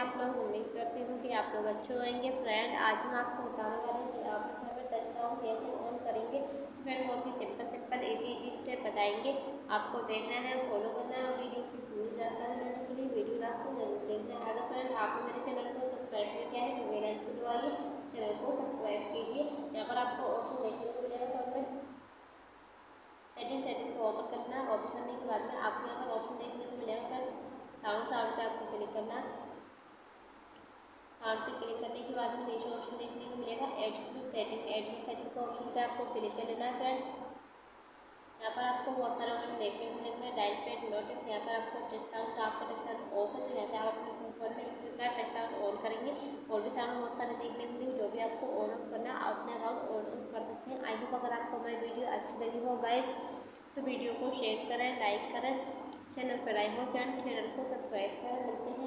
आप लोग उम्मीद करती हूँ कि आप लोग अच्छे होंगे। फ्रेंड आज हम आपको बताने वाले हैं कि आप घर में टच डाउन कैसे ऑन करेंगे। फ्रेंड बहुत ही simple simple easy easy step बताएँगे। आपको देखना है फॉलो करना है वीडियो की पूरी जानकारी लेने के लिए वीडियो लास्ट को ज़रूर देखना है। अगर फ्रेंड आपने मेरे चैनल को सब्सक्राइब नहीं किया है तो मेरा इसको दबाइए चैनल को सब्सक्राइब कीजिए। यहाँ पर आपको ऑप्शन देखने को मिलेगा फ़ोन में सेटिंग सेटिंग को ओपन करना है। ओपन करने के बाद में आपको यहाँ पर ऑप्शन देखने को मिलेगा फ्रेंड साउंड साउंड पे आपको क्लिक करना साउंड पे क्लिक करने के बाद में नीचे ऑप्शन देखने को मिलेगा add to setting add to setting का ऑप्शन पे आपको क्लिक कर लेना है फ्रेंड यहाँ पर आपको बहुत सारे ऑप्शन देखने को मिलेंगे. डायल पेड नोटिस यहाँ पर आपको साउंड तो आपका साउंड ऑफ़ है. तो यहाँ से आप अपने फ़ोन में किस प्रकार साउंड ऑन करेंगे. और भी साउंड बहुत सारे देखने को मिलेंगे जो भी आपको ऑन ऑफ़ करना है. आप अपने अकाउंट ऑन ऑफ़ कर सकते हैं. आई होप अगर आपको हमारी वीडियो अच्छी लगी हो गाइज़ तो वीडियो को शेयर करें लाइक करें. चैनल पर आए हो फ्रेंड चैनल को सब्सक्राइब करें. मिलते हैं